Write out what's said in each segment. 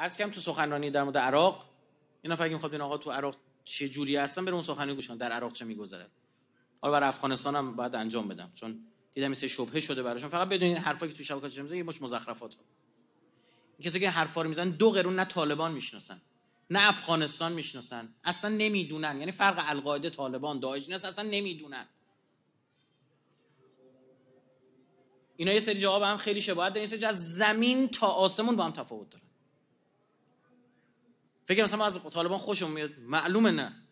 از کم تو سخنرانی در مورد عراق اینا فکر می‌خواد این آقا تو عراق چه جوری هستن بره اون سخنرانی گوش در عراق چه میگذره. حالا برای افغانستان هم باید انجام بدم چون دیدم مثل شبهه شده براشون. فقط بدون این حرفایی که تو شبکه‌های اجتماعی یه مش مزخرفات. کسی که حرفا رو می‌زنن دو قرون نه طالبان می‌شناسن نه افغانستان می‌شناسن. اصلا نمی‌دونن. یعنی فرق القاعده طالبان داعش نیست اصلا نمی‌دونن. اینا یه سری جواب هم خیلی شباهت دارن یه سری از زمین تا آسمون با هم تفاوت دارن. فکر مثلا از طالبان خوشم میاد. معلومه نه.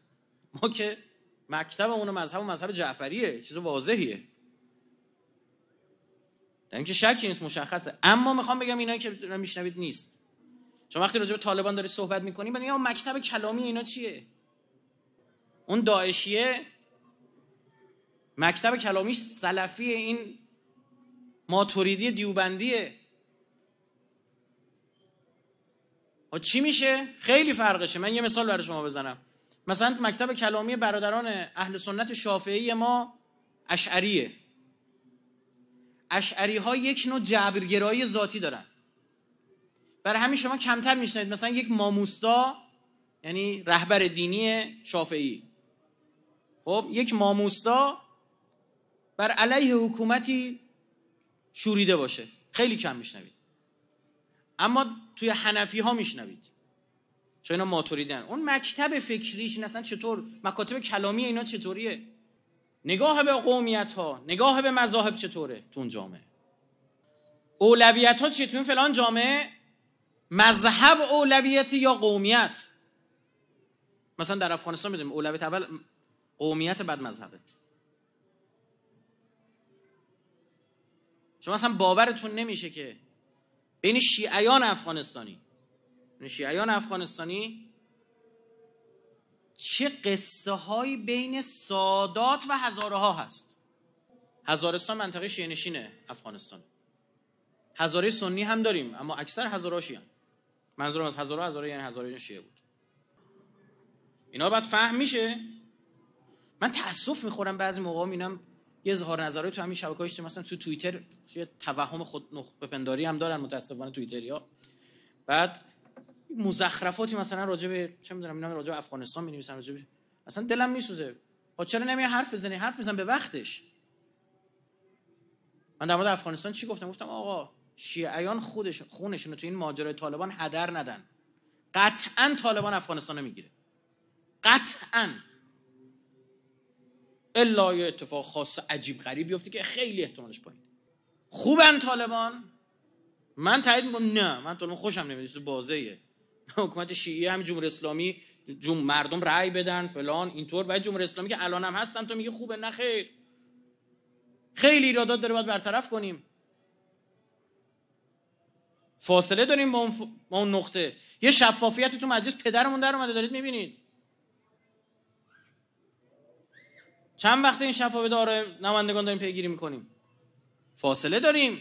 ما که مکتب اون مذهب و مذهب جعفریه. چیز واضحیه. در اینکه شکی نیست مشخصه. اما می‌خوام بگم اینایی که میشنوید نیست. چون وقتی راجع به طالبان داری صحبت می‌کنی بعد یا مکتب کلامی اینا چیه؟ اون داعشیه. مکتب کلامیش سلفی این ماتوریدی دیوبندیه. چی میشه؟ خیلی فرقشه. من یه مثال برای شما بزنم. مثلا مکتب کلامی برادران اهل سنت شافعی ما اشعریه. اشعری ها یک نوع جبرگرایی ذاتی دارن. برای همین شما کمتر میشنید مثلا یک ماموستا یعنی رهبر دینی شافعی. خب یک ماموستا بر علیه حکومتی شوریده باشه. خیلی کم میشنوید. اما توی حنفی ها میشنوید. چون اینا ماتوریدن. اون مکتب فکریش اصلا چطور مکاتب کلامی اینا چطوریه؟ نگاه به قومیت ها نگاه به مذاهب چطوره تو اون جامعه؟ اولویت ها چیه؟ تو فلان جامعه مذهب اولویت یا قومیت؟ مثلا در افغانستان می‌دونیم اولویت اول قومیت بعد مذهبه. شما اصلا باورتون نمیشه که بین شیعیان افغانستانی. بین شیعیان افغانستانی چه قصه هایی بین سادات و هزاره ها هست. هزارستان منطقه شیعه نشینه افغانستان. هزاره سنی هم داریم اما اکثر هزاره شیعه منظورم از هزاره هزاره یعنی هزاره شیعه بود. اینا بعد فهم میشه. من تاسف می‌خورم بعضی موقع می‌بینم یه اظهار نظری تو همین شبکه‌های اجتماعی مثلا تو توییتر یه توهم خود نخبه پنداری هم دارن متاسفانه توییتریا بعد مزخرفاتی مثلا راجع به چه می‌دونم اینا راجع به افغانستان می‌نویسن راجع به دلم میسوزه. با چرا نمیای حرف بزنی؟ حرف بزن به وقتش. من در مورد افغانستان چی گفتم؟ گفتم آقا شیعیان خودش خونشون تو این ماجرای طالبان هدر ندن. قطعا طالبان افغانستان می‌گیره. قطعا. الا یه اتفاق خاص عجیب غریب بیفته که خیلی احتمالش پایین خوبن طالبان؟ من تایید می‌کنم. نه من طالبان خوشم نمیاد. بازه حکومت شیعی هم جمهوری اسلامی جم... مردم رأی بدن فلان اینطور. باید جمهوری اسلامی که الان هم هستن تو میگه خوبه نه خیر. خیلی ایرادات داره باید برطرف کنیم. فاصله داریم با اون, ف... با اون نقطه. یه شفافیتی تو مجلس پدرمون در اومده دارید می‌بینید. چند وقت این شفافیت داره؟ نمایندگان داریم پیگیری می‌کنیم. فاصله داریم.